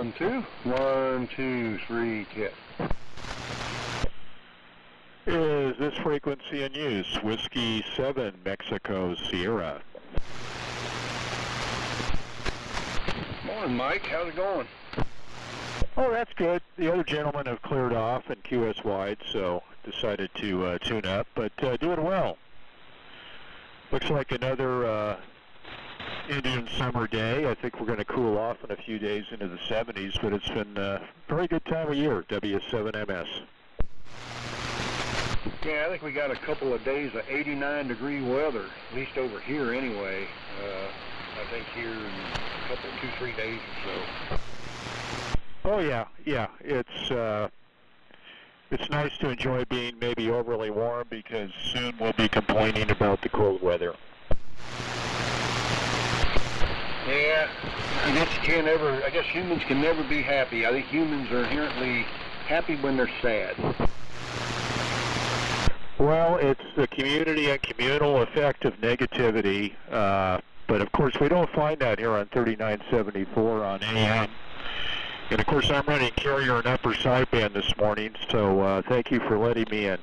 One, two. One, two, three, tip. Is this frequency in use? Whiskey 7, Mexico, Sierra. Morning, Mike. How's it going? Oh, that's good. The other gentlemen have cleared off and QS wide, so decided to uh, tune up, but uh, doing well. Looks like another uh, Indian summer day. I think we're going to cool off in a few days into the 70s, but it's been a very good time of year, W7MS. Yeah, I think we got a couple of days of 89 degree weather, at least over here anyway. Uh, I think here in a couple, two, three days or so. Oh yeah, yeah. It's uh, it's nice to enjoy being maybe overly warm because soon we'll be complaining about the cold weather. Yeah, I guess you can't ever. I guess humans can never be happy. I think humans are inherently happy when they're sad. Well, it's the community and communal effect of negativity, uh, but of course we don't find that here on 3974 on AM. And of course, I'm running carrier and upper sideband this morning, so uh, thank you for letting me in.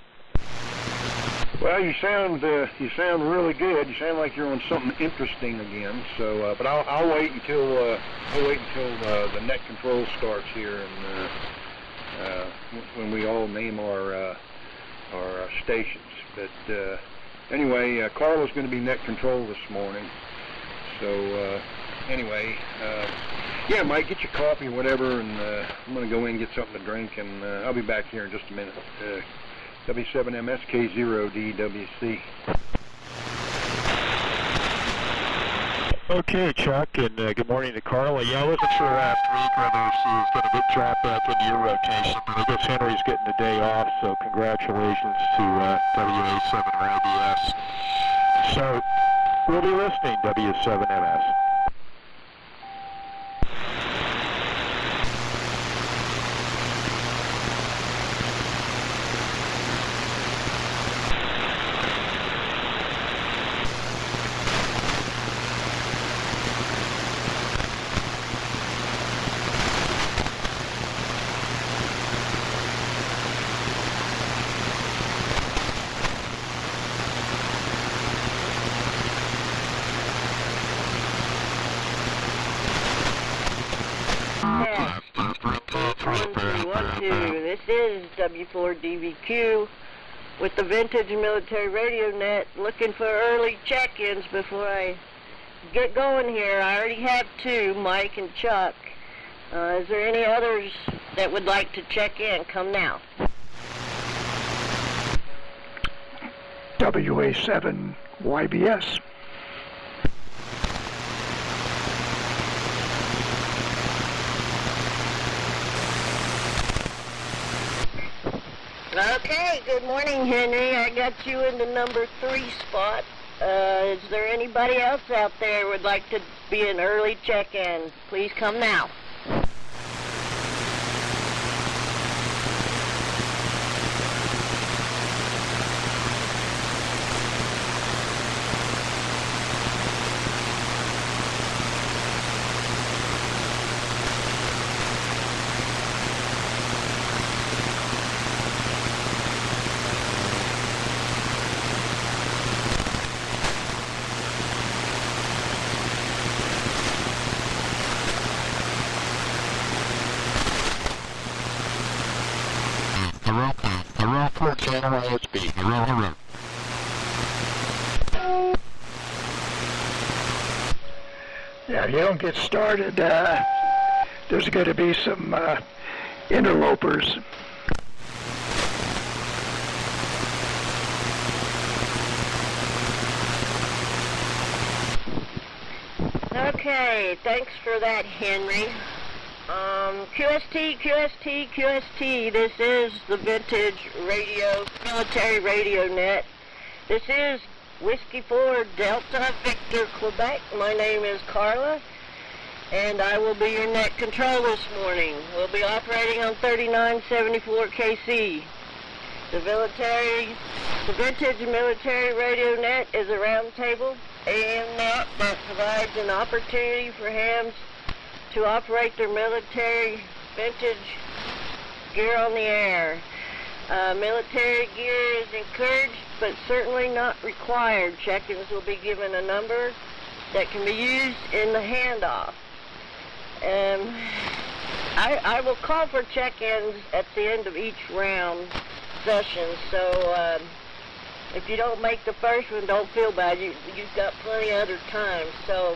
Well, you sound uh, you sound really good. You sound like you're on something interesting again. So, uh, but I'll, I'll wait until uh, I'll wait until uh, the net control starts here, and uh, uh, when we all name our uh, our uh, stations. But uh, anyway, uh, Carla's going to be net control this morning. So uh, anyway, uh, yeah, Mike, get your coffee or whatever, and uh, I'm going to go in and get something to drink, and uh, I'll be back here in just a minute. Uh, W7MSK0DWC. Okay, Chuck, and uh, good morning to Carla. Yeah, I wasn't sure last week whether she was going to get trapped up into your rotation, but I guess Henry's getting the day off, so congratulations to uh, WA7RBS. So, we'll be listening, W7MS. This is W4DVQ with the Vintage Military Radio Net looking for early check-ins before I get going here. I already have two, Mike and Chuck. Uh, is there any others that would like to check in? Come now. WA7 Okay, good morning, Henry. I got you in the number three spot. Uh, is there anybody else out there would like to be an early check-in? Please come now. Hello, hello, for channel ASB. Hello, hello. Yeah, if you don't get started, uh, there's going to be some uh, interlopers. Okay, thanks for that, Henry. Um, QST, QST, QST. This is the Vintage Radio, Military Radio Net. This is Whiskey 4 Delta Victor Quebec. My name is Carla, and I will be your net control this morning. We'll be operating on 3974 KC. The military, the Vintage Military Radio Net is a roundtable AM net that provides an opportunity for hams to operate their military vintage gear on the air. Uh, military gear is encouraged, but certainly not required. Check-ins will be given a number that can be used in the handoff. Um, I, I will call for check-ins at the end of each round session, so um, if you don't make the first one, don't feel bad. You, you've got plenty of other time. So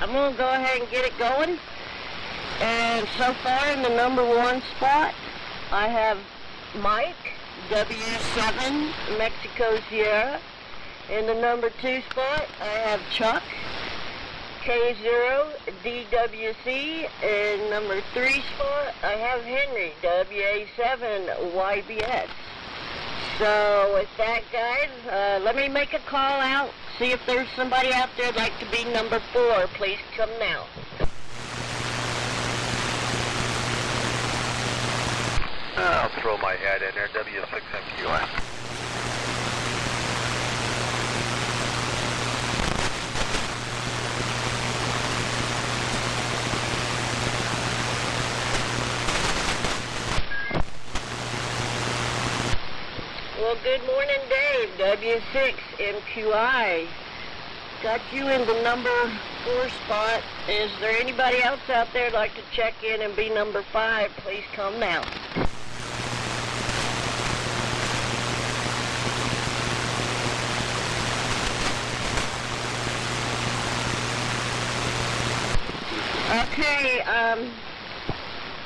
I'm going to go ahead and get it going. And so far in the number one spot, I have Mike, W7, Mexico Sierra. In the number two spot, I have Chuck, K0, DWC. In number three spot, I have Henry, WA7, YBS. So with that, guys, uh, let me make a call out, see if there's somebody out there like to be number four. Please come now. I'll throw my head in there, W6MQI. Well, good morning, Dave. W6 MQI. Got you in the number four spot. Is there anybody else out there like to check in and be number five? Please come now. Okay, um,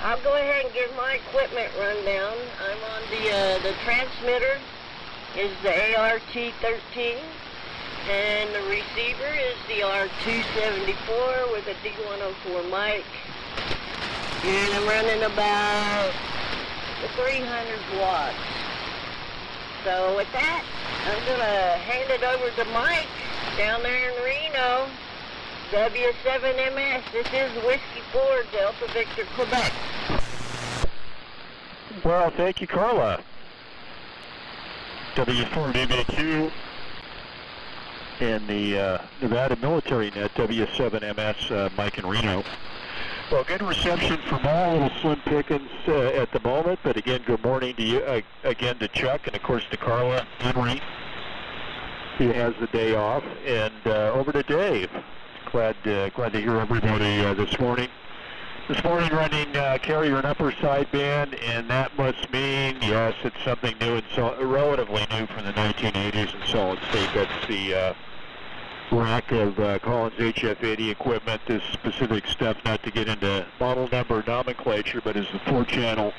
I'll go ahead and give my equipment rundown. I'm on the uh, the transmitter is the ART13 and the receiver is the R274 with a D104 mic and I'm running about 300 watts. So with that, I'm gonna hand it over to Mike down there in Reno. W7MS, this is Whiskey 4 Delta Victor, Quebec. Well, thank you, Carla. W4DVQ and the uh, Nevada Military Net W7MS, uh, Mike and Reno. Well, good reception from all, little slim pickings uh, at the moment, but again, good morning to you, uh, again to Chuck, and of course to Carla Henry, who has the day off, and uh, over to Dave. Glad, uh, glad to hear everybody this morning. This morning running uh, carrier and upper sideband, and that must mean, yes, it's something new and so relatively new from the 1980s in solid state. That's the uh, rack of uh, Collins HF80 equipment. This specific stuff, not to get into model number nomenclature, but is the four-channel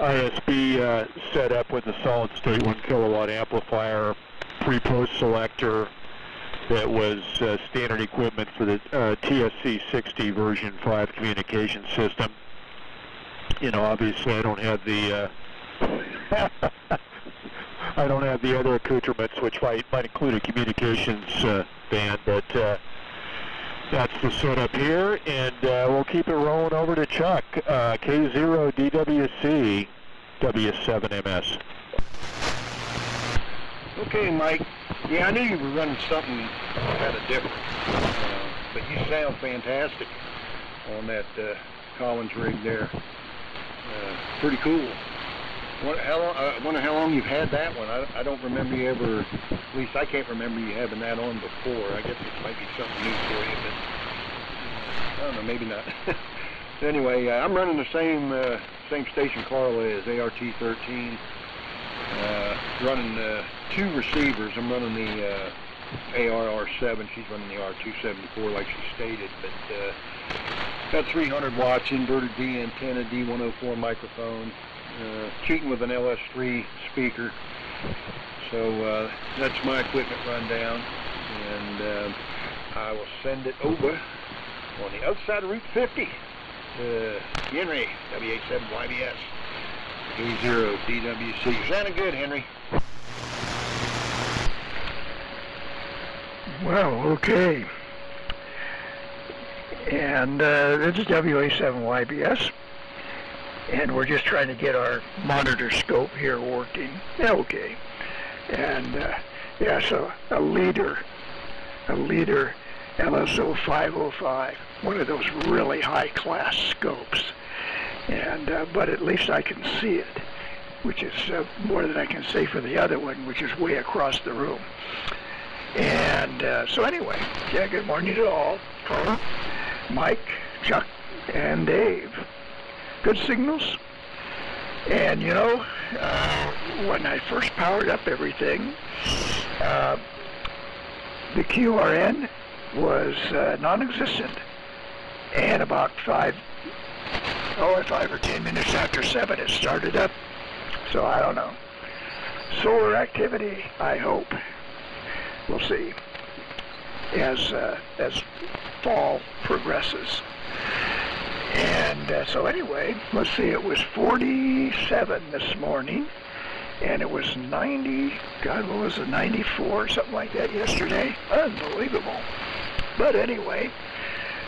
ISB uh, setup with a solid state 1 kilowatt amplifier, pre-post selector, that was uh, standard equipment for the uh, TSC-60 version 5 communication system. You know, obviously I don't have the uh, I don't have the other accoutrements, which might, might include a communications uh, band, but uh, that's the setup here, and uh, we'll keep it rolling over to Chuck, uh, K0DWC W7MS. Okay, Mike. Yeah, I knew you were running something kind of different, uh, but you sound fantastic on that uh, Collins rig there. Uh, pretty cool. What, how long, I wonder how long you've had that one. I, I don't remember you ever, at least I can't remember you having that on before. I guess it might be something new for you, but uh, I don't know, maybe not. anyway, uh, I'm running the same uh, same station Carla is, ART13 uh, running uh, two receivers. I'm running the uh, ARR7. She's running the R274 like she stated, but uh, got 300 watts inverted V antenna, D104 microphone, uh, cheating with an LS3 speaker. So uh, that's my equipment rundown, and uh, I will send it over on the outside of Route 50 to Henry, WA7YBS. K0 DWC. Sounding good, Henry. Well, okay. And uh, this is WA7YBS. And we're just trying to get our monitor scope here working. Okay. And uh, yeah, so a leader, a leader LSO 505, one of those really high-class scopes. And uh, but at least I can see it, which is uh, more than I can say for the other one, which is way across the room. And uh, so anyway, yeah, good morning to all. Mike, Chuck, and Dave. Good signals. And you know, uh, when I first powered up everything, uh, the QRN was uh, non-existent. And about five, oh, five or ten minutes after seven, it started up. So I don't know. Solar activity, I hope. We'll see as uh, as fall progresses. And uh, so anyway, let's see, it was 47 this morning, and it was 90, God, what was it, 94, something like that yesterday. Unbelievable. But anyway,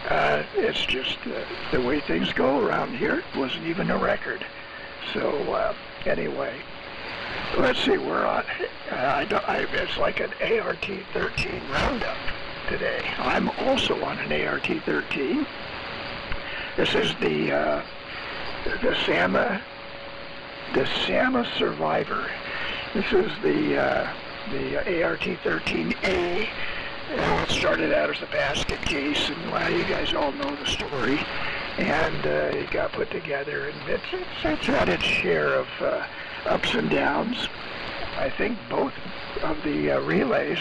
uh, it's just uh, the way things go around here. It wasn't even a record. So uh, anyway, let's see, we're on, I don't, I, it's like an ART-13 roundup today. I'm also on an ART-13. This is the uh, the SAMA the SAMA Survivor. This is the uh, the ART-13A. It started out as a basket case, and well, you guys all know the story. And uh, it got put together, and it's, it's, it's had its share of uh, ups and downs. I think both of the uh, relays,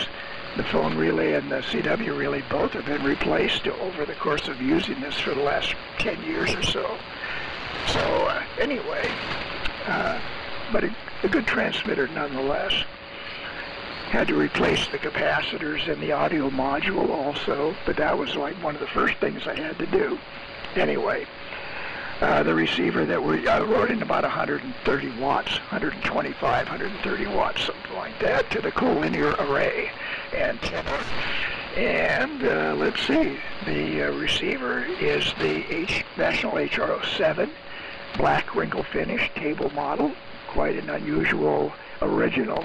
the phone relay and the CW relay, both have been replaced over the course of using this for the last 10 years or so. So uh, anyway, uh, but a, a good transmitter nonetheless. Had to replace the capacitors in the audio module also, but that was like one of the first things I had to do. Anyway, uh, the receiver that we I wrote in about 130 watts, 125, 130 watts, something like that, to the collinear array antenna. And uh, let's see, the uh, receiver is the H National HRO7 black wrinkle finish table model, quite an unusual original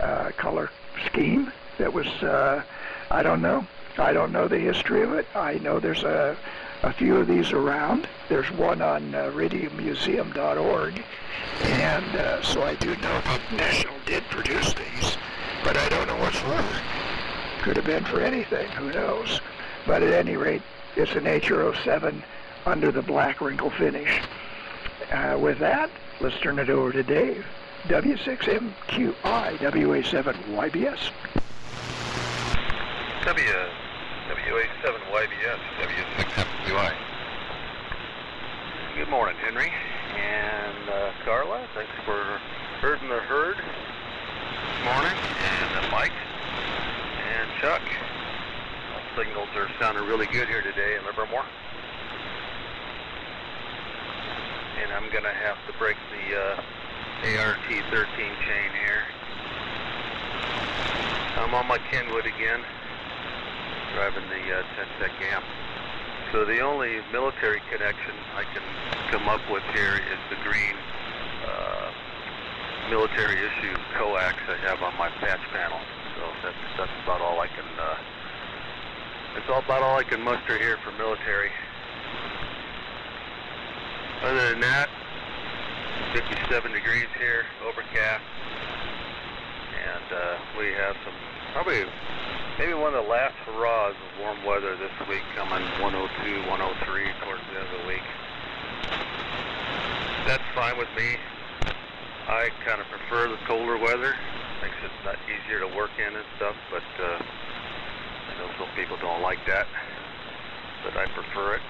uh, color scheme that was, uh, I don't know, I don't know the history of it. I know there's a, a few of these around. There's one on uh, radiomuseum.org, and uh, so I do know that National did produce these, but I don't know what for. Could have been for anything, who knows. But at any rate, it's an HRO7 under the black wrinkle finish. Uh, with that, let's turn it over to Dave. W6MQI, WA7YBS. W, WA7YBS, W6MQI. Good morning, Henry. And uh, Carla, thanks for herding the herd this morning. And uh, Mike and Chuck. All Signals are sounding really good here today in Livermore. And I'm going to have to break the uh, ART-13 chain here. I'm on my Kenwood again, driving the uh, Tech Amp. So the only military connection I can come up with here is the green uh, military issue coax I have on my patch panel. So that's that's about all I can. Uh, all about all I can muster here for military. Other than that, 57 degrees here, overcast, and uh, we have some probably maybe one of the last hurrahs of warm weather this week coming 102, 103 towards the end of the week. That's fine with me. I kind of prefer the colder weather. Makes it not easier to work in and stuff, but uh, I know some people don't like that, but I prefer it.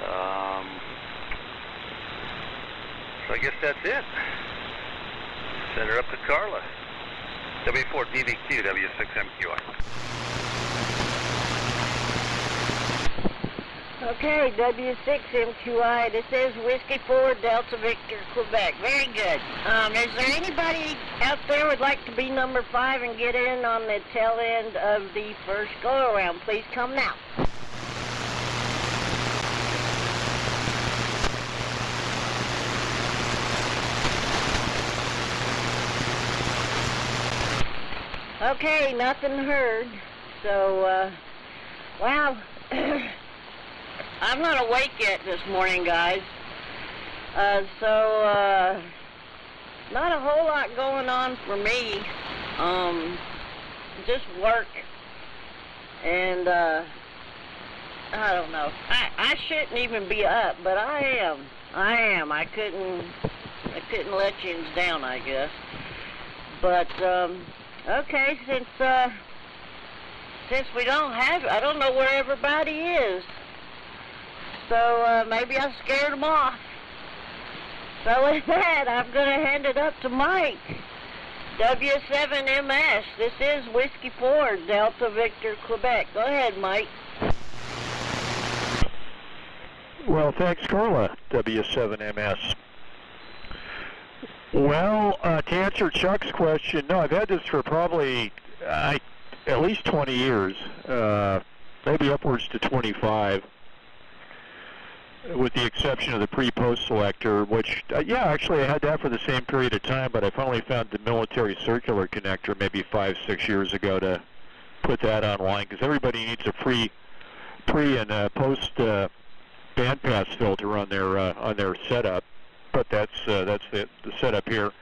Um, so I guess that's it. Send her up to Carla. W4DVQ, W6MQI. Okay, W6MQI. This is Whiskey 4 Delta Victor, Quebec. Very good. Um, is there anybody out there would like to be number 5 and get in on the tail end of the first go-around? Please come now. Okay, nothing heard. So, uh, Well, I'm not awake yet this morning, guys. Uh, so, uh, not a whole lot going on for me. Um, just work. And, uh, I don't know. I, I shouldn't even be up, but I am. I am. I couldn't, I couldn't let you down, I guess. But, um, okay, since, uh, since we don't have, I don't know where everybody is. So uh, maybe I scared them off. So with that, I'm going to hand it up to Mike. W7MS. This is Whiskey Ford, Delta Victor, Quebec. Go ahead, Mike. Well, thanks, Carla, W7MS. Well, uh, to answer Chuck's question, no, I've had this for probably I, at least 20 years, uh, maybe upwards to 25, with the exception of the pre-post selector, which, uh, yeah, actually I had that for the same period of time, but I finally found the military circular connector maybe five, six years ago to put that online, because everybody needs a pre, pre and uh, post uh, bandpass filter on their uh, on their setup but that's uh, that's the, the setup here.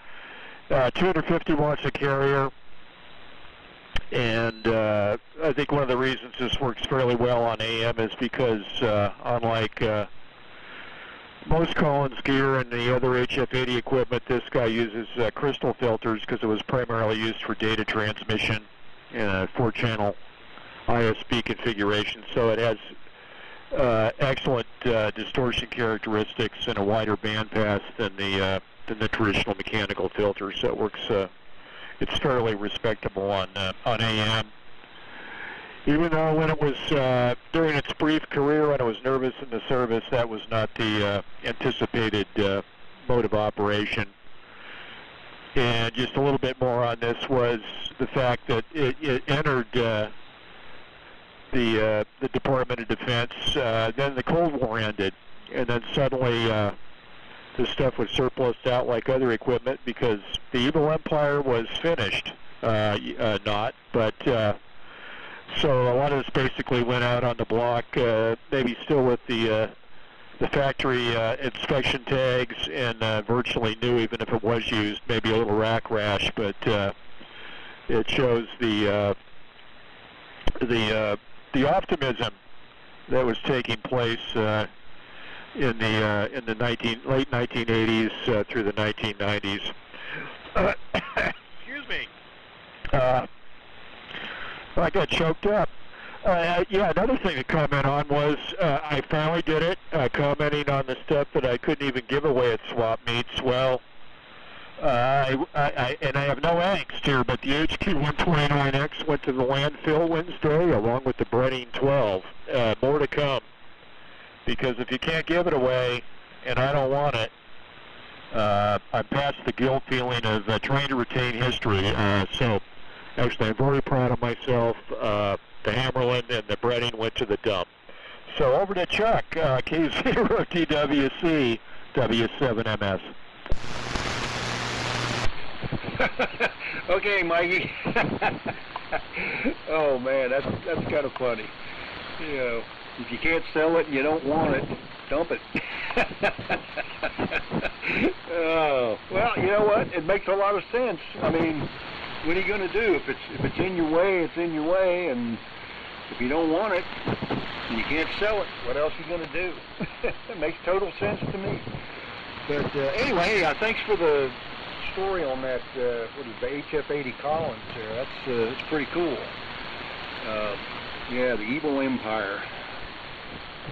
Uh, 250 watts of carrier, and uh, I think one of the reasons this works fairly well on AM is because uh, unlike uh, most Collins gear and the other HF80 equipment, this guy uses uh, crystal filters because it was primarily used for data transmission in a four-channel ISB configuration. So it has uh, excellent uh, distortion characteristics and a wider bandpass than the uh, than the traditional mechanical filter. So it works. Uh, it's fairly respectable on uh, on AM. Even though when it was uh, during its brief career when it was nervous in the service, that was not the uh, anticipated uh, mode of operation. And just a little bit more on this was the fact that it, it entered uh, the uh, the Department of Defense. Uh, then the Cold War ended, and then suddenly uh, the stuff was surplused out like other equipment because the evil empire was finished. Not, but so a lot of this basically went out on the block, maybe still with the the factory uh, inspection tags and uh, virtually new, even if it was used, maybe a little rack rash, but uh, it shows the the the optimism that was taking place uh, in the uh, in the 19, late 1980s uh, through the 1990s. Uh, excuse me. Uh, I got choked up. Uh, yeah, another thing to comment on was uh, I finally did it, uh, commenting on the stuff that I couldn't even give away at swap meets. Well, uh, I, I, and I have no angst here, but the HQ-129X went to the landfill Wednesday along with the Breting 12. Uh, more to come, because if you can't give it away, and I don't want it, uh, I'm past the guilt feeling of uh, trying to retain history. Uh, so, actually, I'm very proud of myself. Uh, the Hammarlund and the Breting went to the dump. So over to Chuck, uh, K0DWC W7MS. okay, Mikey. oh man, that's that's kind of funny. You know, if you can't sell it and you don't want it, dump it. oh, well, you know what? It makes a lot of sense. I mean, what are you going to do if it's if it's in your way? It's in your way, and if you don't want it and you can't sell it, what else are you going to do? it makes total sense to me. But uh, anyway, uh, thanks for the story on that. Uh, what is the HF80 Collins there? That's uh, that's pretty cool. Uh, yeah, the evil empire.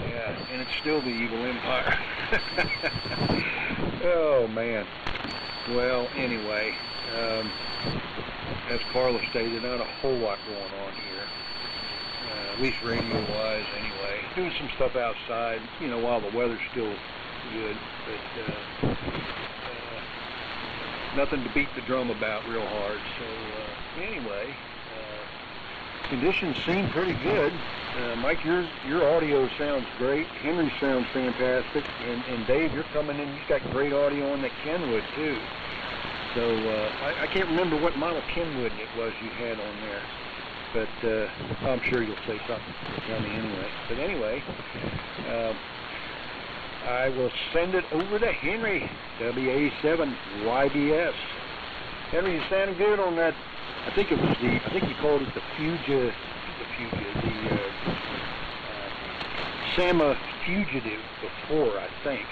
Yeah, and it's still the evil empire. oh man. Well, anyway, um, as Carla stated, not a whole lot going on here. Uh, at least radio-wise, anyway. Doing some stuff outside, you know, while the weather's still good, but. Uh, nothing to beat the drum about real hard. So uh, anyway, uh, conditions seem pretty good. Uh, Mike, your your audio sounds great. Henry sounds fantastic, and, and Dave, you're coming in. You've got great audio on that Kenwood too. So uh, I, I can't remember what model Kenwood it was you had on there, but uh, I'm sure you'll say something. Tell me anyway. But anyway, um, I will send it over to Henry, WA7YBS. Henry, you sounded good on that. I think it was the. I think you called it the Fugia. The Fugia. The uh, uh, Sama Fugitive before, I think.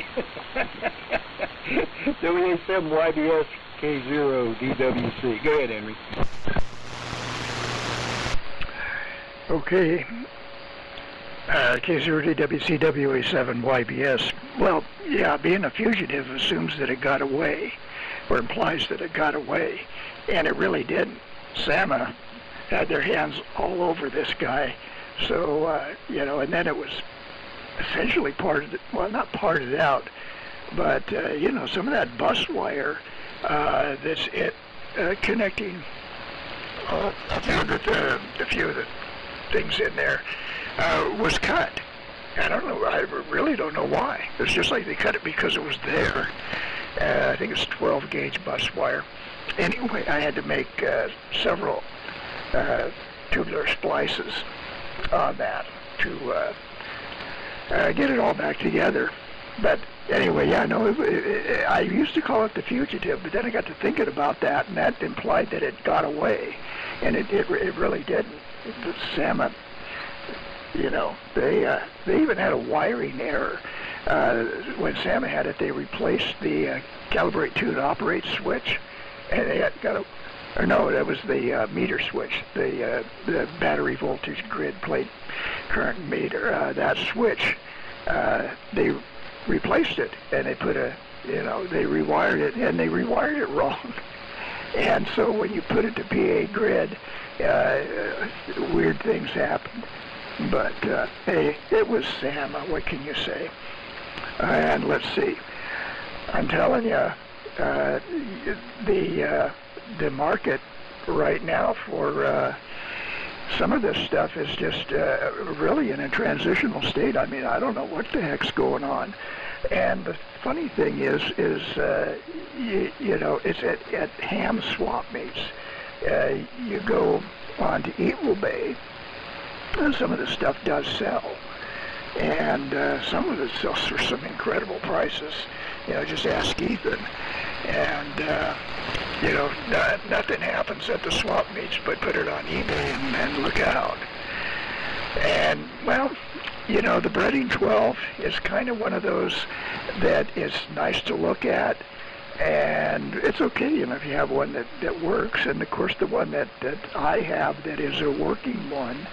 WA7YBS K0DWC. Go ahead, Henry. Okay. Uh, K0DWCWA7YBS. Well, yeah, being a fugitive assumes that it got away, or implies that it got away, and it really didn't. Sama had their hands all over this guy, so, uh, you know, and then it was essentially parted, well, not parted out, but, uh, you know, some of that bus wire uh, that's it uh, connecting uh, a the, a few of the things in there uh, was cut. I don't know. I really don't know why. It's just like they cut it because it was there. Uh, I think it's 12 gauge bus wire. Anyway, I had to make uh, several uh, tubular splices on that to uh, uh, get it all back together. But anyway, yeah, no, it, it, I used to call it the fugitive, but then I got to thinking about that, and that implied that it got away, and it it, it really didn't. The Sama, you know, they uh, they even had a wiring error. Uh, when Sama had it, they replaced the uh, calibrate tune operate switch, and they had got a or no, that was the uh, meter switch, the uh, the battery voltage grid plate current meter. Uh, that switch, uh, they replaced it, and they put a, you know, they rewired it, and they rewired it wrong. And so when you put it to PA grid, uh, weird things happened. But uh, hey, it was Sama. What can you say? and let's see. I'm telling you, uh, the uh, the market right now for uh, some of this stuff is just uh, really in a transitional state. I mean, I don't know what the heck's going on. And the funny thing is, is uh, you, you know, it's at, at ham swap meets. Uh, you go on to eBay, some of the stuff does sell. And uh, some of it sells for some incredible prices. You know, just ask Ethan. And, uh, you know, not, nothing happens at the swap meets but put it on eBay and, and look out. And, well, you know, the Breting 12 is kind of one of those that is nice to look at. And it's okay, you know, if you have one that, that works. And, of course, the one that, that I have that is a working one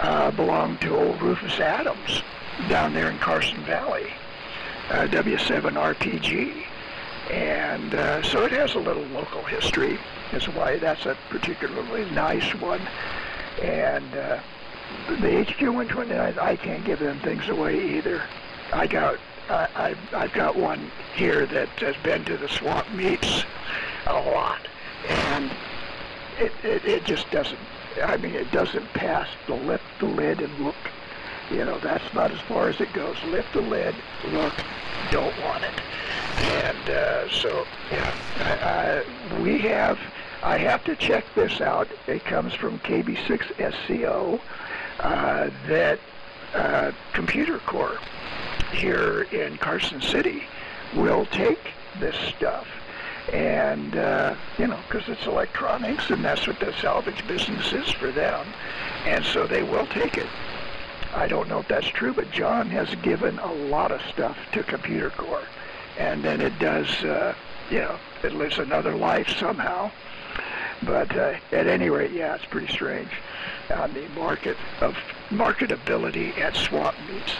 uh, belonged to old Rufus Adams down there in Carson Valley, uh, W7RPG. And uh, so it has a little local history. That's why that's a particularly nice one. And uh, the HQ 129, I can't give them things away either. I got, I, I've, I've got one here that has been to the swamp meets a lot, and it, it, it just doesn't. I mean, it doesn't pass the lift the lid and look. You know, that's about as far as it goes. Lift the lid, look, don't want it. And uh, so, yeah, I, I, we have. I have to check this out. It comes from KB6SCO uh, that uh, Computer Corps here in Carson City will take this stuff. And, uh, you know, because it's electronics and that's what the salvage business is for them. And so they will take it. I don't know if that's true, but John has given a lot of stuff to Computer core And then it does, uh, you know, it lives another life somehow. But uh, at any rate, yeah, it's pretty strange on the market of marketability at swap meets.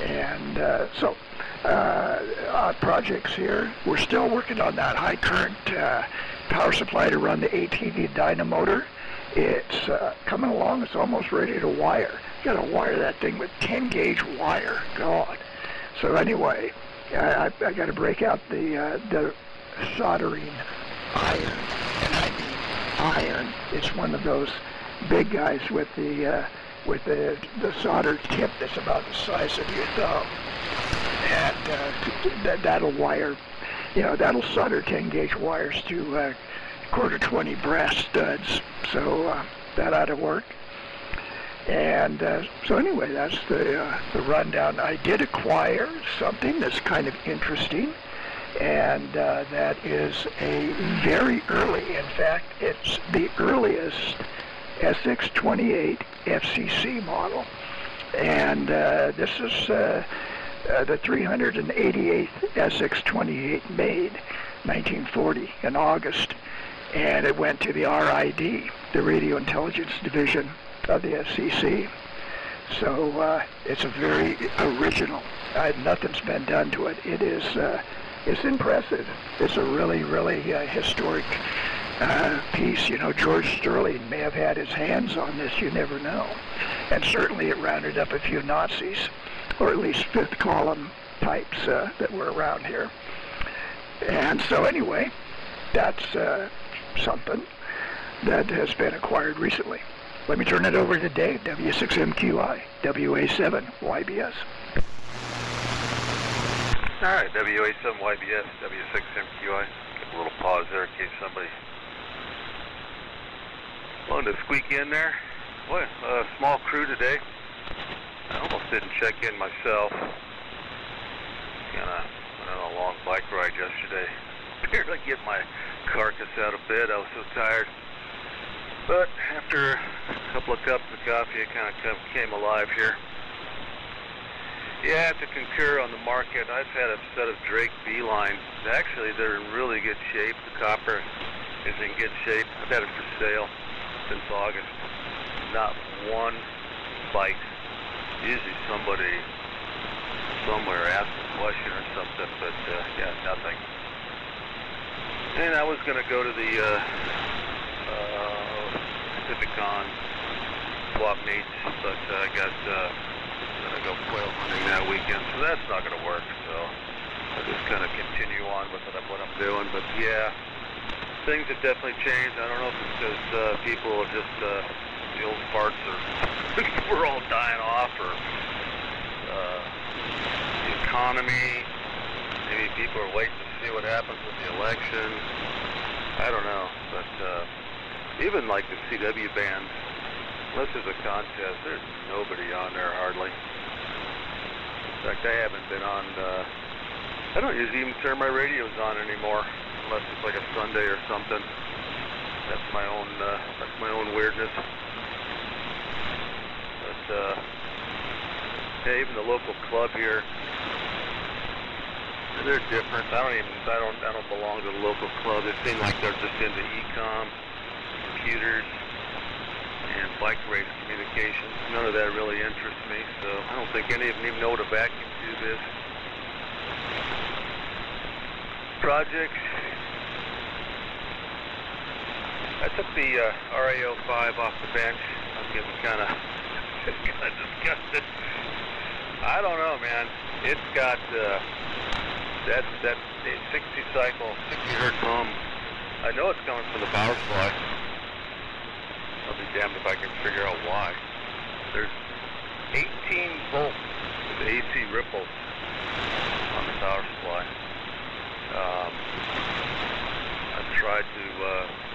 And uh, so uh, projects here, we're still working on that high current uh, power supply to run the ATV dynamotor. It's uh, coming along. It's almost ready to wire. You got to wire that thing with 10 gauge wire. God. So anyway, I, I, I got to break out the uh, the soldering iron, and I mean iron. It's one of those big guys with the uh, with the the solder tip that's about the size of your thumb, and uh, that that'll wire, you know, that'll solder 10 gauge wires to uh, quarter 20 brass studs. So uh, that ought to work. And uh, so anyway, that's the uh, the rundown. I did acquire something that's kind of interesting, and uh, that is a very early. In fact, it's the earliest SX28 FCC model, and uh, this is uh, uh, the 388th SX28 made 1940 in August, and it went to the RID, the Radio Intelligence Division of the FCC. So uh, it's a very original. Nothing's been done to it. It is. Uh, it's impressive. It's a really, really uh, historic uh, piece. You know, George Sterling may have had his hands on this. You never know. And certainly it rounded up a few Nazis, or at least fifth column types uh, that were around here. And so anyway, that's uh, something that has been acquired recently. Let me turn it over to Dave, W6MQI, WA7YBS. All right, WA7YBS, W6MQI. Get a little pause there in case somebody wanted to squeak in there. Boy, a small crew today. I almost didn't check in myself. Kind of went on a long bike ride yesterday. Barely get my carcass out of bed. I was so tired. But after a couple of cups of coffee, it kind of came alive here. Yeah, I have to concur on the market. I've had a set of Drake B lines. Actually, they're in really good shape. The copper is in good shape. I've had it for sale since August. Not one bite. Usually somebody somewhere asks a question or something, but uh, yeah, nothing. And I was going to go to the uh, uh, Pacificon swap meets, but uh, I got uh, going to go quail hunting that weekend, so that's not going to work. So I'll just kind of continue on with what I'm doing. But yeah, things have definitely changed. I don't know if it's because uh, people are just uh, the old parts are we're all dying off, or uh, the economy. Maybe people are waiting to see what happens with the election. I don't know, but uh, even like the CW bands, unless there's a contest, there's nobody on there hardly. In fact, I haven't been on. Uh, I don't even turn my radios on anymore unless it's like a Sunday or something. That's my own. Uh, that's my own weirdness. But uh, yeah, even the local club here, they're different. I don't even. I don't. I don't belong to the local club. It seems like they're just into ecom, computers, and bike race communications. None of that really interests me. So I don't think any of them even know what a vacuum tube is. Projects. I took the uh, RAO 5 off the bench. I'm getting kind of kind of disgusted. I don't know, man. It's got uh, that that 60 cycle, 60 hertz hum. I know it's coming from the power supply. I'll be damned if I can figure out why. There's 18 volts of AC ripples on the power supply. Um, I've tried to uh,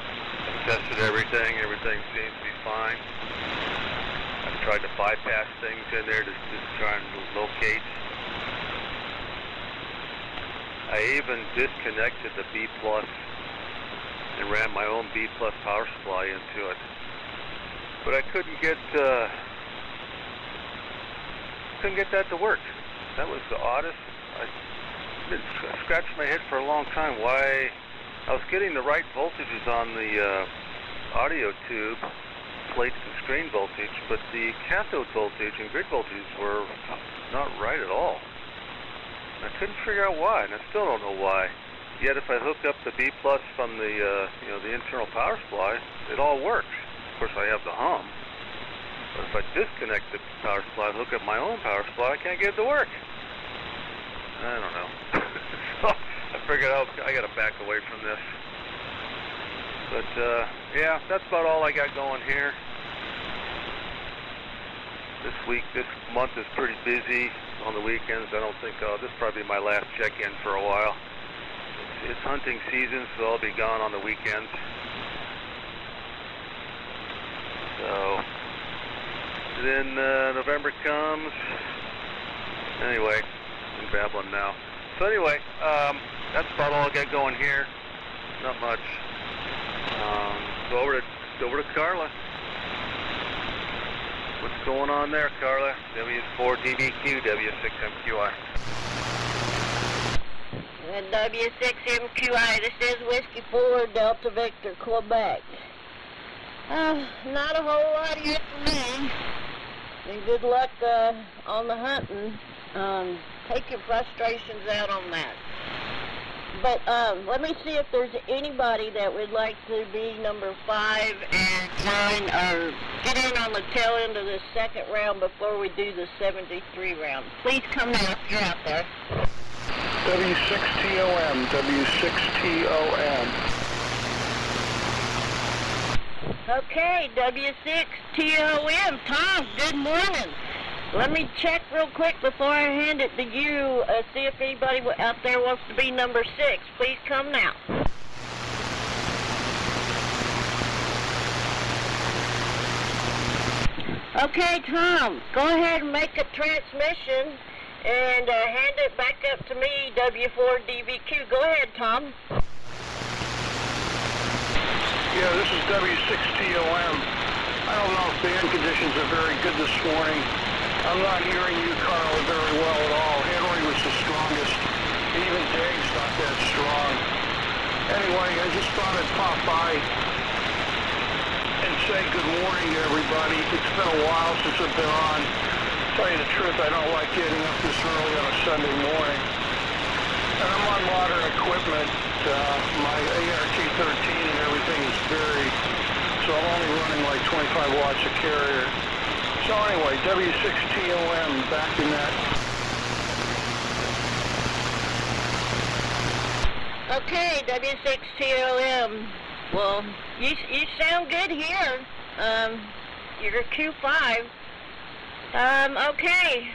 tested everything. Everything seems to be fine. I've tried to bypass things in there to just try and locate. I even disconnected the B plus and ran my own B plus power supply into it, but I couldn't get uh, couldn't get that to work. That was the oddest. I scratched my head for a long time. Why? I was getting the right voltages on the uh, audio tube, plates and screen voltage, but the cathode voltage and grid voltages were not right at all. I couldn't figure out why, and I still don't know why. Yet if I hook up the B plus from the uh, you know the internal power supply, it all works. Of course, I have the hum. But if I disconnect the power supply and hook up my own power supply, I can't get it to work. I don't know. so I figured out I got to back away from this. But uh, yeah, that's about all I got going here. This week, this month is pretty busy on the weekends. I don't think uh, this will probably my last check-in for a while. It's, it's hunting season, so I'll be gone on the weekends. So then uh, November comes. Anyway, I'm babbling now. So anyway, um, that's about all I got going here. Not much. Um, go over to over to Carla. What's going on there, Carla? W4DVQ, W6MQI. W6MQI, this is Whiskey 4 Delta Victor, Quebec. Uh, not a whole lot here for me. And good luck uh, on the hunting. Um, take your frustrations out on that. But um, let me see if there's anybody that would like to be number five and join or get in on the tail end of the second round before we do the 73 round. Please come now if you're out there. W6TOM, W6TOM. Okay, W6TOM. Tom, good morning. Let me check real quick before I hand it to you, uh, see if anybody out there wants to be number six. Please come now. Okay, Tom, go ahead and make a transmission and uh, hand it back up to me, W4DVQ. Go ahead, Tom. Yeah, this is W6TOM. I don't know if the end conditions are very good this morning. I'm not hearing you, Carl, very well at all. Henry was the strongest. Even Dave's not that strong. Anyway, I just thought I'd pop by and say good morning to everybody. It's been a while since I've been on. Tell you the truth, I don't like getting up this early on a Sunday morning. And I'm on modern equipment. Uh, my ART-13 and everything is very, so I'm only running like 25 watts of carrier. So anyway, W6TOM back in that. Okay, W6TOM. Well, you, you sound good here. Um, you're Q5. Um, okay.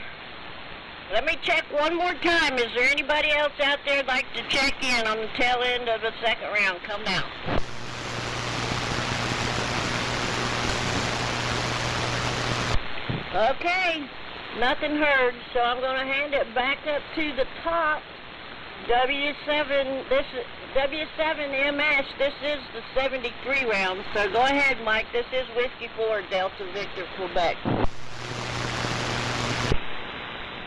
Let me check one more time. Is there anybody else out there like to check in on the tail end of the second round? Come now. Okay, nothing heard, so I'm going to hand it back up to the top. W7, this is W7MS, this is the 73 round, so go ahead, Mike. This is Whiskey 4, Delta Victor, Quebec.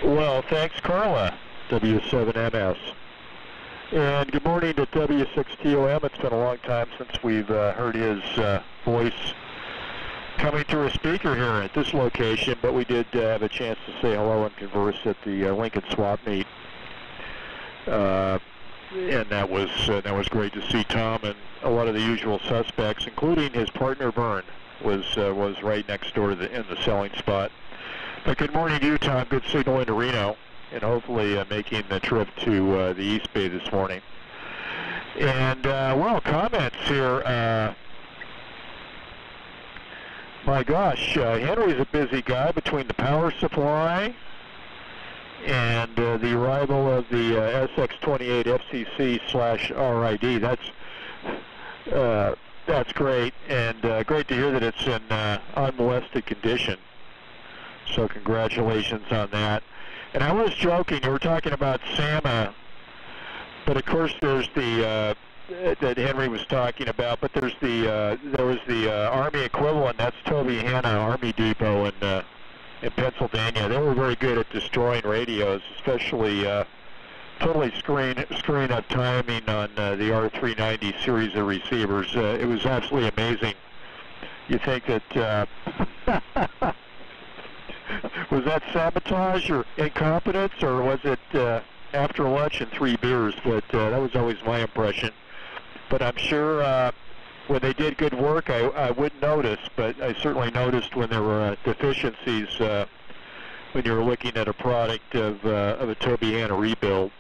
Well, thanks, Carla, W7MS. And good morning to W6TOM. It's been a long time since we've uh, heard his uh, voice coming through a speaker here at this location, but we did uh, have a chance to say hello and converse at the uh, Lincoln Swap Meet. Uh, and that was uh, that was great to see Tom and a lot of the usual suspects, including his partner Vern, was uh, was right next door to the, in the selling spot. But good morning to you, Tom. Good signal into Reno, and hopefully uh, making the trip to uh, the East Bay this morning. And uh, well, comments here. Uh, my gosh, uh, Henry's a busy guy between the power supply and uh, the arrival of the uh, SX28 FCC slash RID. That's uh, that's great, and uh, great to hear that it's in uh, unmolested condition. So congratulations on that. And I was joking. You were talking about SAMA, but of course there's the uh, that Henry was talking about. But there's the uh, there was the uh, Army equivalent. That's Tobyhanna Army Depot in uh, in Pennsylvania. They were very good at destroying radios, especially uh, totally screwing screwing up timing on uh, the R390 series of receivers. Uh, it was absolutely amazing. You think that uh, was that sabotage or incompetence, or was it uh, after lunch and three beers? But uh, that was always my impression. But I'm sure uh, when they did good work, I, I wouldn't notice, but I certainly noticed when there were uh, deficiencies uh, when you were looking at a product of, uh, of a Tobyhanna rebuild.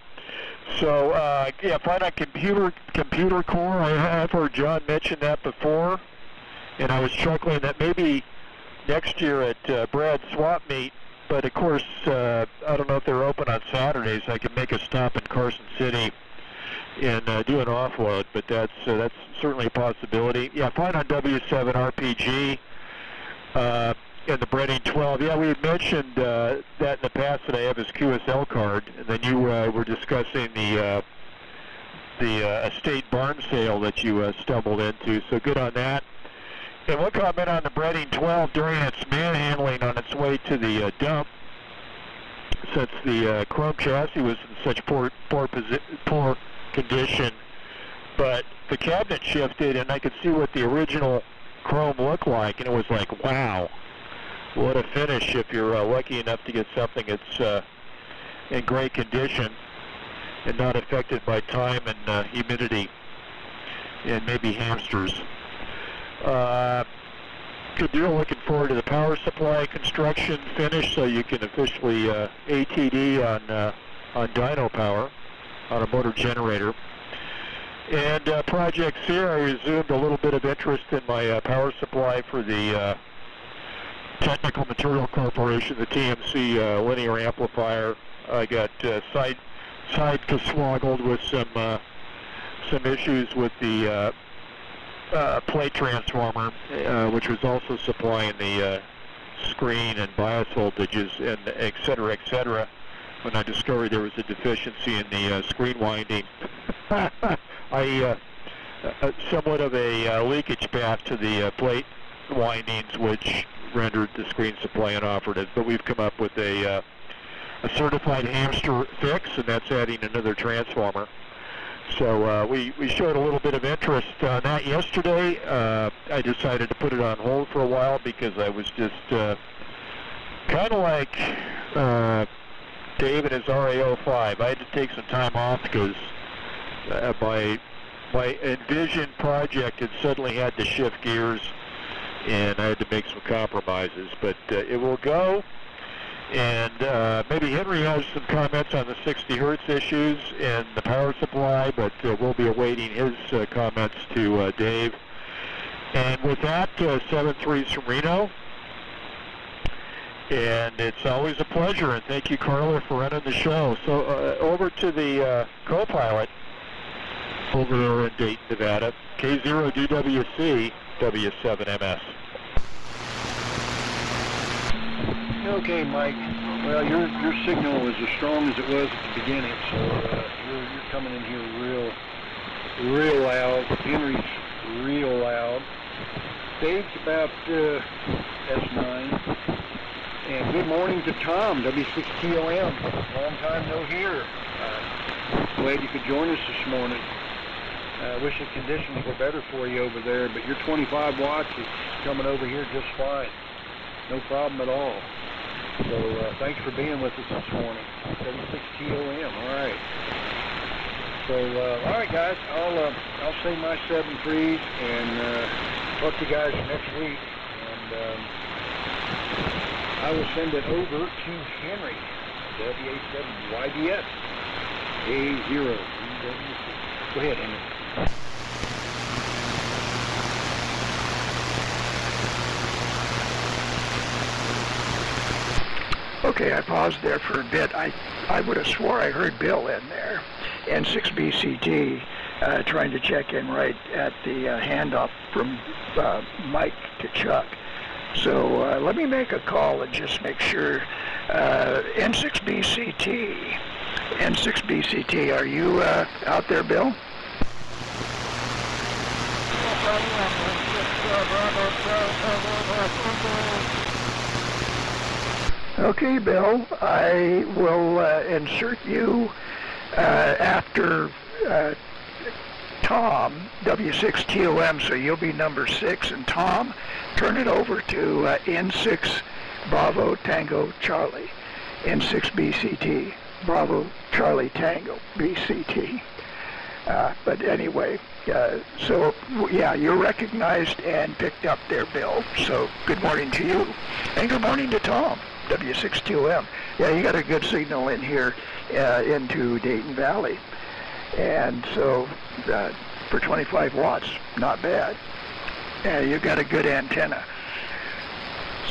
So uh, yeah, find a computer computer core. I have heard John mention that before, and I was chuckling that maybe next year at uh, Brad Swap Meet. But of course, uh, I don't know if they're open on Saturdays. I could make a stop in Carson City and uh, do an offload, but that's uh, that's certainly a possibility. Yeah, find on W7 RPG. Uh, and the Breting 12. Yeah, we had mentioned uh, that in the past that I have his QSL card, and then you uh, were discussing the uh, the uh, estate barn sale that you uh, stumbled into. So good on that. And one comment on the Breting 12 during its manhandling on its way to the uh, dump, since the uh, chrome chassis was in such poor poor, posi- poor condition, but the cabinet shifted and I could see what the original chrome looked like, and it was like, wow, what a finish if you're uh, lucky enough to get something that's uh, in great condition and not affected by time and uh, humidity and maybe hamsters. Uh, deal. Looking forward to the power supply construction finish so you can officially uh, ATD on uh, on dyno power on a motor generator. And uh, Project Sear, I resumed a little bit of interest in my uh, power supply for the uh, Technical Material Corporation, the TMC uh, linear amplifier. I got uh, side side swoggled with some uh, some issues with the uh, uh, plate transformer, which was also supplying the screen and bias voltages and et cetera, et cetera. When I discovered there was a deficiency in the uh, screen winding, I uh, uh, somewhat of a uh, leakage path to the uh, plate windings, which rendered the screen supply inoperative. But we've come up with a a certified hamster fix, and that's adding another transformer. So uh, we, we showed a little bit of interest on that yesterday. Uh, I decided to put it on hold for a while because I was just uh, kind of like Dave and his RAO5. I had to take some time off because uh, my my Envision project had suddenly had to shift gears, and I had to make some compromises. But uh, it will go. And uh, maybe Henry has some comments on the 60 hertz issues and the power supply, but uh, we'll be awaiting his uh, comments to uh, Dave. And with that, uh, 7-3s from Reno. And it's always a pleasure, and thank you, Carla, for running the show. So uh, over to the uh, co-pilot over there in Dayton, Nevada, K0DWC W7MS. Okay, Mike. Well, your your signal was as strong as it was at the beginning, so uh, you're you're coming in here real real loud. Henry's real loud. Dave's about uh, S9. And good morning to Tom, W6TOM. Long time no hear. Uh, glad you could join us this morning. I uh, wish the conditions were better for you over there, but your 25 watts is coming over here just fine. No problem at all. So uh, thanks for being with us this morning. 76 TOM. All right. So uh, all right, guys. I'll uh, I'll say my seven threes and uh, talk to you guys next week. And um, I will send it over to Henry. WA7YDS A0 Go ahead, Henry. Okay, I paused there for a bit. I, I would have swore I heard Bill in there, N6BCT uh, trying to check in right at the uh, handoff from uh, Mike to Chuck. So uh, let me make a call and just make sure. Uh, N6BCT, N6BCT, are you uh, out there, Bill? Okay, Bill, I will uh, insert you uh, after uh, Tom, W6TOM, so you'll be number six, and Tom, turn it over to uh, N6 Bravo Tango Charlie, N6BCT, Bravo Charlie Tango BCT. Uh, but anyway, uh, so yeah, you're recognized and picked up there, Bill. So good morning to you, and good morning to Tom. W62M. Yeah, you got a good signal in here uh, into Dayton Valley. And so uh, for 25 watts, not bad. Yeah, you got a good antenna.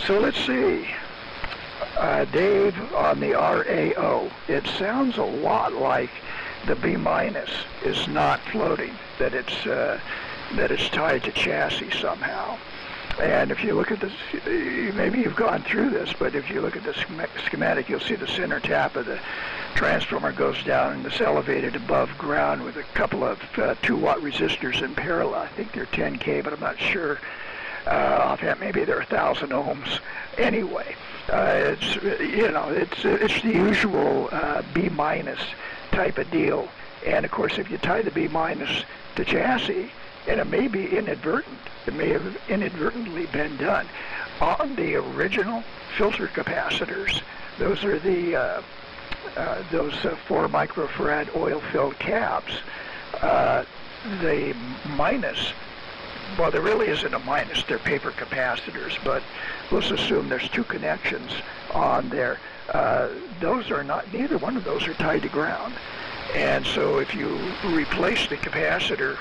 So let's see. Uh, Dave on the RAO. It sounds a lot like the B minus is not floating, that it's uh, that it's tied to chassis somehow. And if you look at this, maybe you've gone through this, but if you look at the schematic, you'll see the center tap of the transformer goes down and it's elevated above ground with a couple of uh, 2 watt resistors in parallel. I think they're 10K, but I'm not sure. Uh, offhand, maybe they're 1,000 ohms. Anyway, uh, it's, you know, it's, it's the usual uh, B minus type of deal. And of course, if you tie the B minus to chassis, and it may be inadvertent, it may have inadvertently been done. On the original filter capacitors, those are the uh, uh, those uh, four microfarad oil-filled caps. Uh, the minus, well, there really isn't a minus. They're paper capacitors, but let's assume there's two connections on there. Uh, those are not. Neither one of those are tied to ground. And so if you replace the capacitor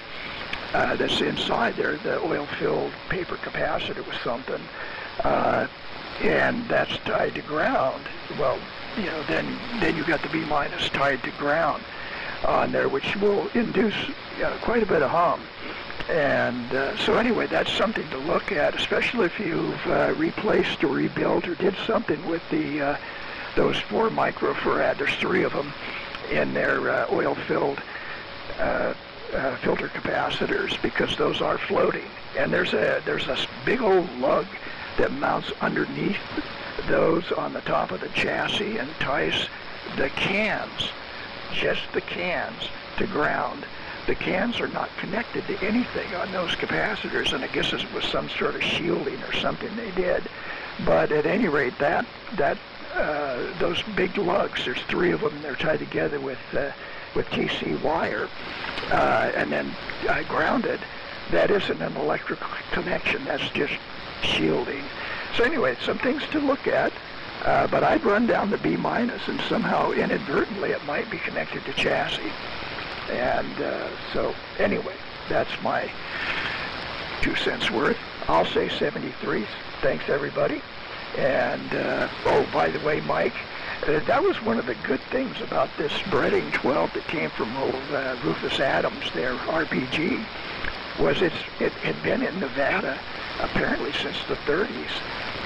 uh, that's inside there, the oil-filled paper capacitor with something, uh, and that's tied to ground, well, you know, then then you got the B minus tied to ground on there, which will induce uh, quite a bit of hum. And uh, so anyway, that's something to look at, especially if you've uh, replaced or rebuilt or did something with the uh, those four microfarad. There's three of them in their uh, oil-filled uh, filter capacitors because those are floating. And there's a there's a big old lug that mounts underneath those on the top of the chassis and ties the cans, just the cans, to ground. The cans are not connected to anything on those capacitors, and I guess it was some sort of shielding or something they did. But at any rate, that that uh, those big lugs, there's three of them. They're tied together with uh, with TC wire, uh, and then uh, grounded. That isn't an electrical connection. That's just shielding. So anyway, some things to look at. Uh, but I'd run down the B minus, and somehow inadvertently it might be connected to chassis. And uh, so anyway, that's my two cents worth. I'll say 73. Thanks everybody. And uh, oh, by the way, Mike, that was one of the good things about this Breting 12 that came from old uh, Rufus Adams, their RPG, was it's, it had been in Nevada apparently since the 30s,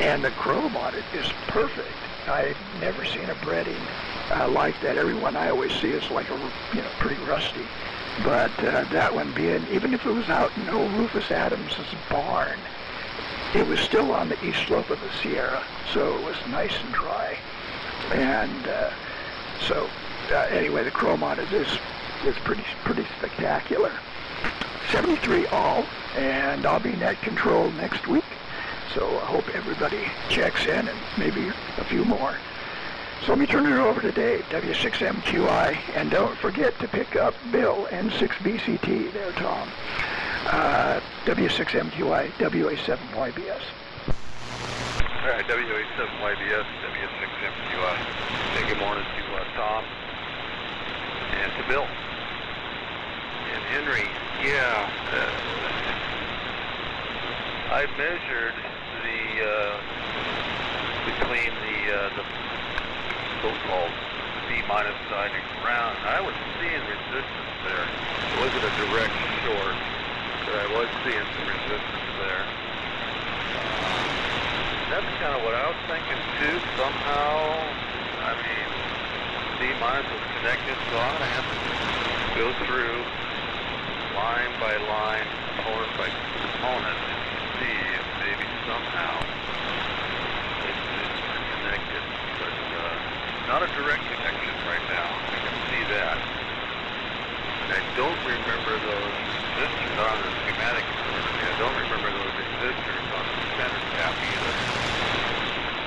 and the chrome on it is perfect. I've never seen a Breting uh, like that. Everyone I always see is like a, you know, pretty rusty. But uh, that one being, even if it was out in old Rufus Adams's barn, it was still on the east slope of the Sierra, so it was nice and dry. And uh, so, uh, anyway, the chrome on it is is pretty pretty spectacular. 73 all, and I'll be net control next week. So I hope everybody checks in and maybe a few more. So let me turn it over to Dave, W6MQI, and don't forget to pick up Bill, N6BCT there, Tom. Uh, W6MQI, WA7YBS. All right, WA7YBS, W6MQI. Say good morning to uh, Tom and to Bill. And Henry, yeah, uh, I measured the, uh, between the, uh, the so-called B minus side and ground, I was seeing resistance there. It wasn't a direct short, but I was seeing some resistance there. Uh, that's kind of what I was thinking too. Somehow, I mean, B minus was connected, so I'm to have to go through line by line, component by component, and see if maybe somehow it's, it's connected. But uh, not a direct connection right now. I can see that. And I don't remember those resistors on the schematic. I don't remember those resistors on the center tap either.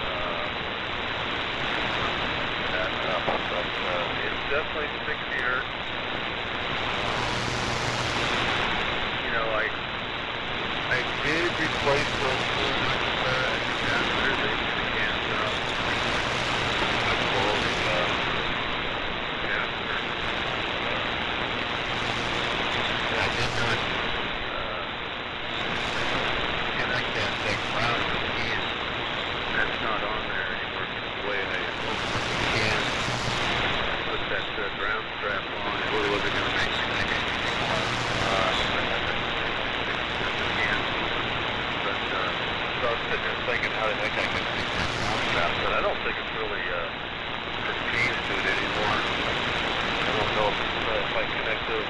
Uh, that up, but uh, it's definitely 60 hertz. you know, I I did replace those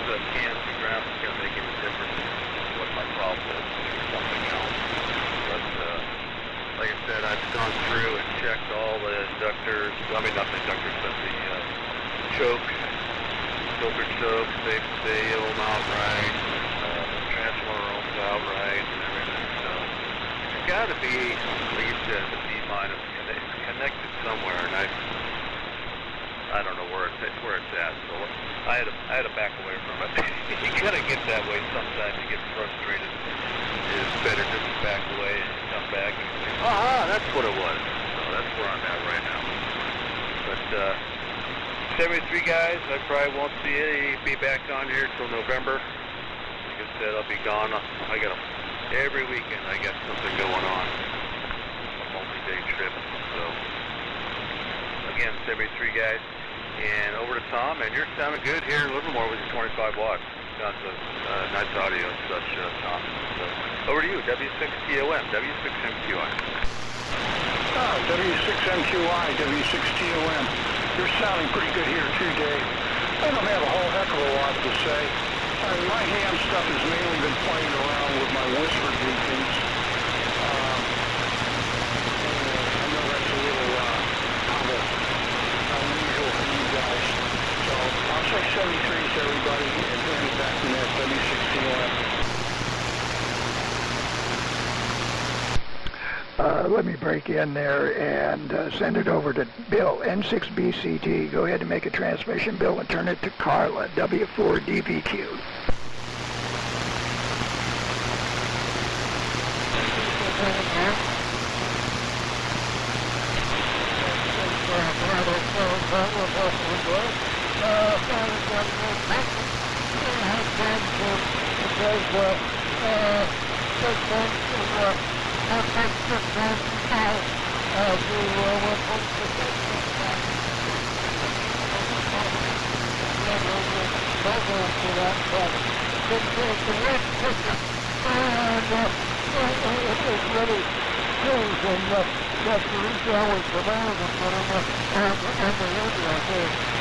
the cans and grams is going to make any difference in what my problem is or something else. But uh, like I said, I've gone through and checked all the inductors, I mean not the inductors, but the uh, chokes, filter chokes, they, they own outright, uh, the transformer owns outright and everything. So it's got to be at least at the B minus connect, connected somewhere and I, I don't know where it's where it's at. I had to, back away from it. you gotta get that way sometimes. You get frustrated. It's better just to back away and come back and say, ah, that's what it was. So that's where I'm at right now. But. uh 73 guys, I probably won't see it. Be back on here till November. Like I said, I'll be gone. I got a, every weekend. I got something going on. A multi-day trip. So again, 73 guys, and over to Tom. And you're sounding good here in Livermore with your 25 watts. Got the uh, nice audio and such, uh, Tom. So over to you, W6TOM, W6MQI. Oh, W6MQI, W6TOM. You're sounding pretty good here too, Dave. I don't have a whole heck of a lot to say. I mean, my ham stuff has mainly been playing around with my whisper beacons. Um, I know that's a little uh, novel, unusual for you guys. So I'll 73 to everybody and back that W6TOM. Uh, let me break in there and uh, send it over to Bill, N6BCT. Go ahead and make a transmission, Bill, and turn it to Carla, W4DVQ. those were uh, the ones who were affected right now. Uh, we were able to get them back. Never would bubble to that point. It was the red ticket. And uh, it was really cool when uh, Dr. Reese Allen from Ireland put him up on the radio there.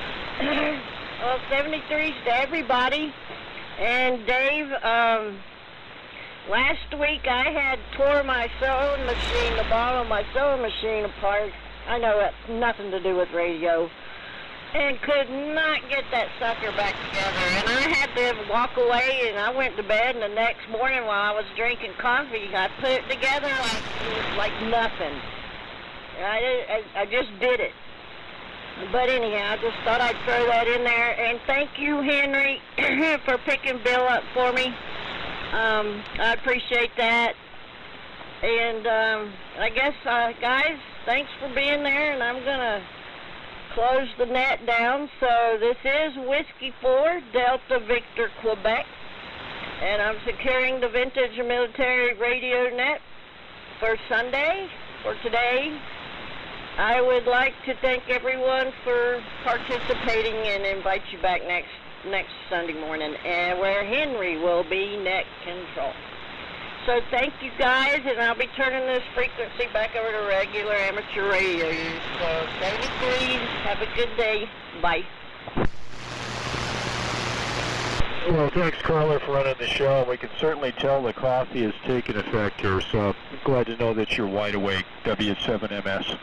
well, 73s to everybody. And Dave, um, last week I had tore my sewing machine, the bottom of my sewing machine apart. I know that's nothing to do with radio and could not get that sucker back together. And I had to walk away, and I went to bed. And the next morning, while I was drinking coffee, I put it together like like nothing. I, I I just did it. But anyhow, I just thought I'd throw that in there. And thank you, Henry, for picking Bill up for me. Um, I appreciate that. And um, I guess, uh, guys, thanks for being there. And I'm gonna close the net down. So this is Whiskey 4, Delta Victor, Quebec. And I'm securing the vintage military radio net for Sunday, for today. I would like to thank everyone for participating and invite you back next next Sunday morning, and where Henry will be net control. So thank you guys, and I'll be turning this frequency back over to regular amateur radio. So 73, have a good day. Bye. Well, thanks, Carla, for running the show. We can certainly tell the coffee has taken effect here, so glad to know that you're wide awake, W7MS.